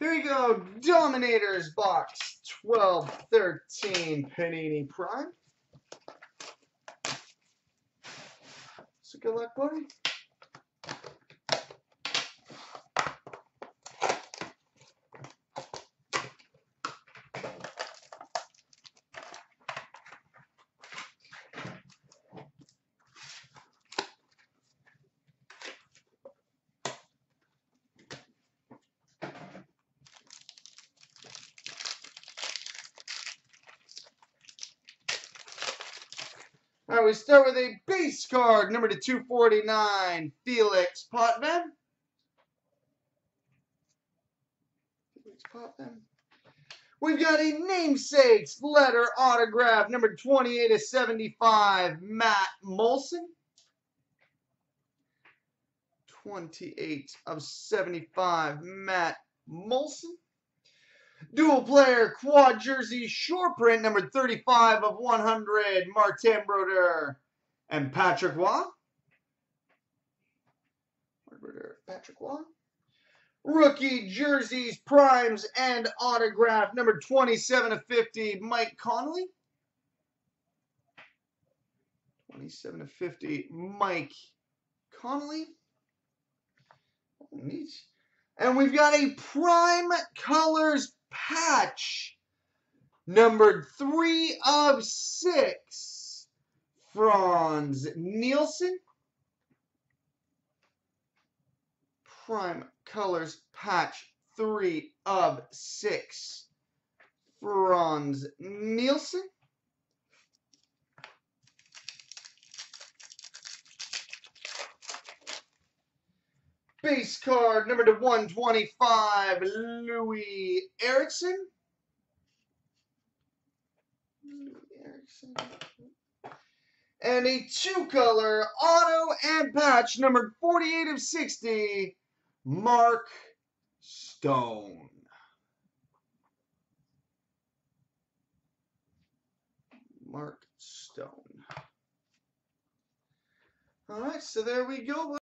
Here we go. Dominators box 12, 13 Panini Prime. So good luck, buddy. All right, we start with a base card, number to 249, Felix Potvin. Felix Potvin. We've got a namesakes letter autograph, number 28 to 75, Matt Moulson. 28 of 75, Matt Moulson. Dual player quad jersey short print number 35 of 100 Martin Brodeur and Patrick Waugh. Patrick Waugh. Rookie jerseys, primes, and autograph number 27 of 50 Mike Connolly. 27 of 50 Mike Connolly. Oh, neat. And we've got a prime colors patch numbered three of six. Frans Nielsen. Prime colors patch three of six. Frans Nielsen Base card number to 125, Loui Eriksson. And a two-color auto and patch number 48 of 60, Mark Stone. Mark Stone. All right, so there we go.